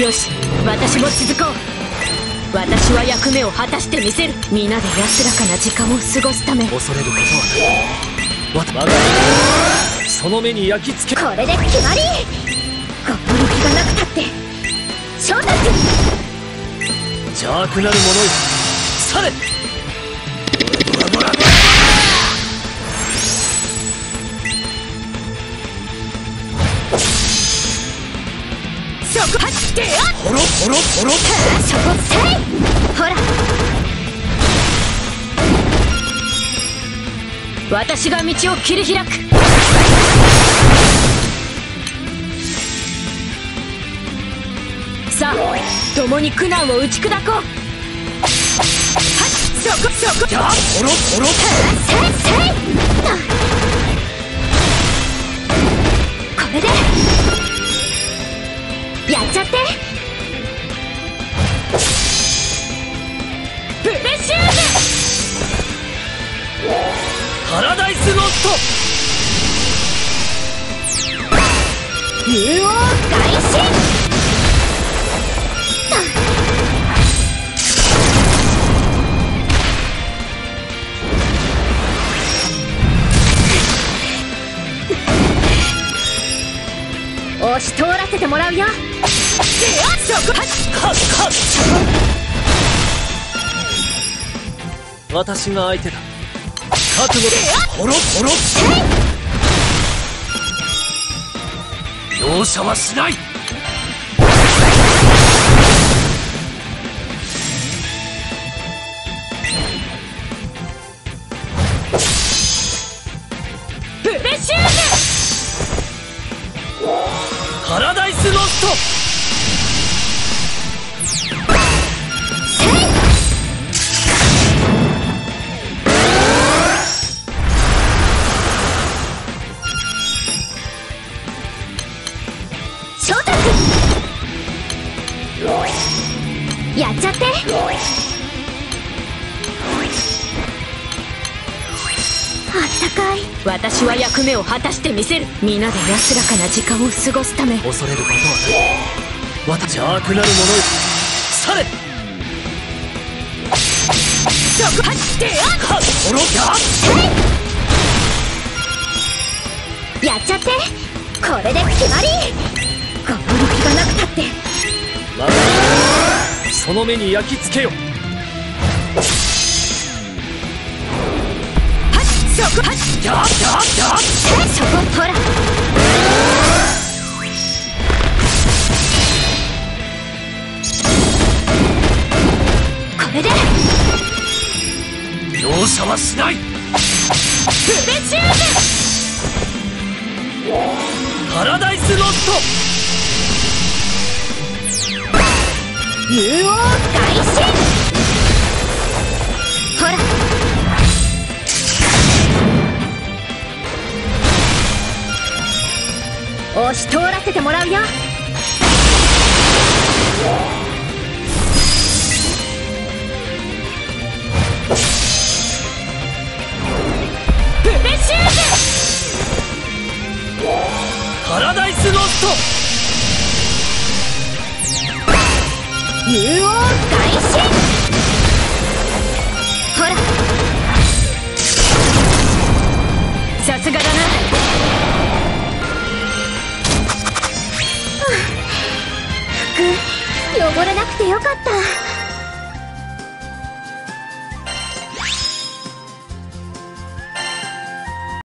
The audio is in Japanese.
よし。私も続こう。私は役目を果たしてみせる。皆で安らかな時間を過ごすため。恐れることはない。我が身その目に焼き付け。これで決まり。ごっる気がなくたって。翔太君邪悪なる者よ。され。そポロポロポロそこせいほら。私が道を切り開く。さあ共に苦難を打ち砕こう。はっ。そこそこやポロポロせ。いせ。い竜王外進押し通らせてもらうよ。私が相手だ。覚悟でポロ。ポロ容赦はしないパラダイスロストやっちゃって。あったかい。私は役目を果たしてみせる。皆で安らかな時間を過ごすため。恐れることはない。私邪悪なる者よされ。ややっちゃって。これで決まり。ごぶる気がなくたってその目に焼き付けよ。はっそこはっやややそこほらこれで容赦はしないプレシューパラダイスロスト竜王外進ほら。押し通らせてもらうよ。竜王外進ほら。さすがだな服汚れなくてよかった。